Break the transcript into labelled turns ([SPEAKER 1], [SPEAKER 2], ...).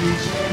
[SPEAKER 1] You.